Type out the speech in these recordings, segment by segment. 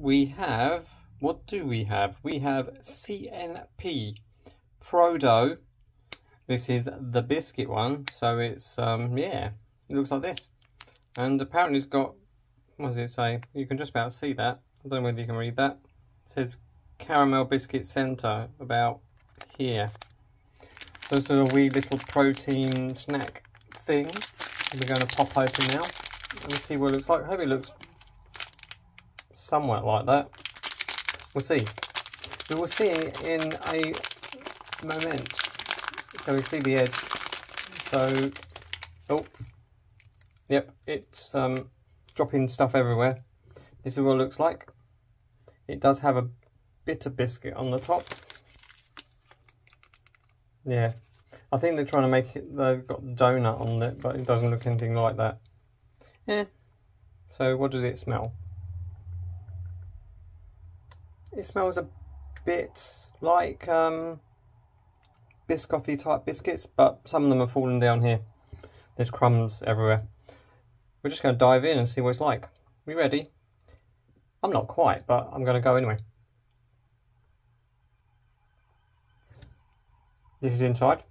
we have, what do we have? We have CNP Prodough. This is the biscuit one, so it's, um, yeah, it looks like this. And apparently it's got, what does it say? You can just about see that. I don't know whether you can read that. It says caramel biscuit center about here. So it's a wee little protein snack thing. We're going to pop open now and see what it looks like. I hope it looks somewhat like that. We'll see. We will see in a moment. So we see the edge. So, oh, yep, it's um, dropping stuff everywhere. This is what it looks like. It does have a bit of biscuit on the top. Yeah, I think they're trying to make it, they've got donut on it, but it doesn't look anything like that. Yeah. So what does it smell? It smells a bit like um, Biscoffy type biscuits, but some of them are falling down here. There's crumbs everywhere. We're just going to dive in and see what it's like. We ready? I'm not quite, but I'm going to go anyway. This is inside.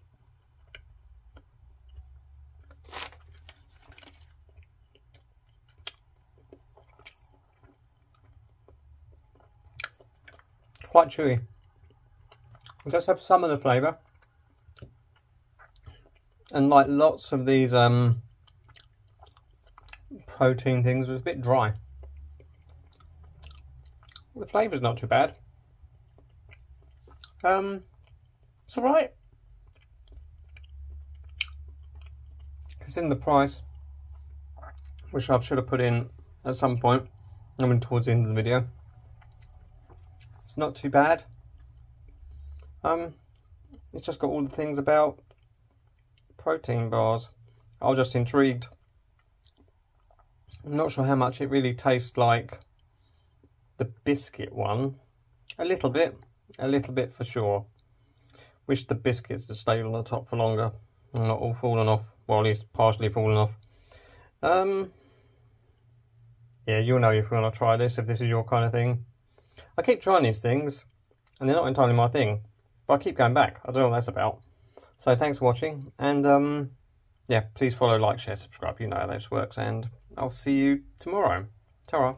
Quite chewy. It does have some of the flavour. And like lots of these um, protein things, it's a bit dry. The flavour's not too bad. Um, it's alright. In the price, which I should have put in at some point. I mean, towards the end of the video not too bad. Um, it's just got all the things about protein bars. I was just intrigued. I'm not sure how much it really tastes like the biscuit one. A little bit, a little bit for sure. Wish the biscuits had stayed on the top for longer and not all fallen off. Well, at least partially fallen off. Um, yeah, you'll know if you want to try this, if this is your kind of thing. I keep trying these things, and they're not entirely my thing, but I keep going back. I don't know what that's about. So thanks for watching, and um, yeah, please follow, like, share, subscribe. You know how this works, and I'll see you tomorrow. ta